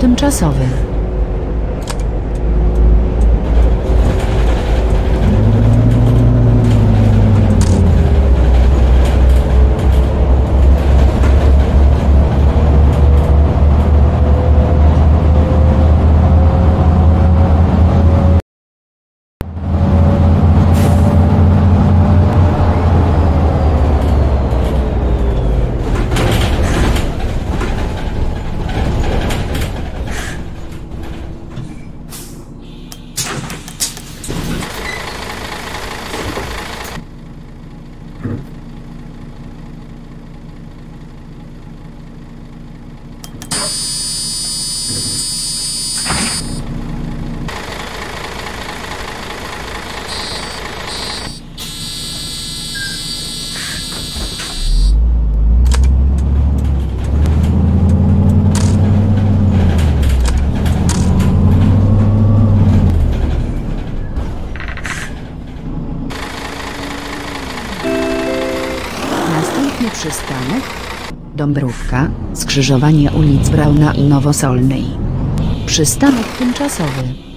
tymczasowy. Następny przystanek Dąbrówka, skrzyżowanie ulic Brauna i Nowosolnej. Przystanek tymczasowy.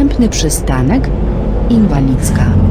Następny przystanek Inwalidzka.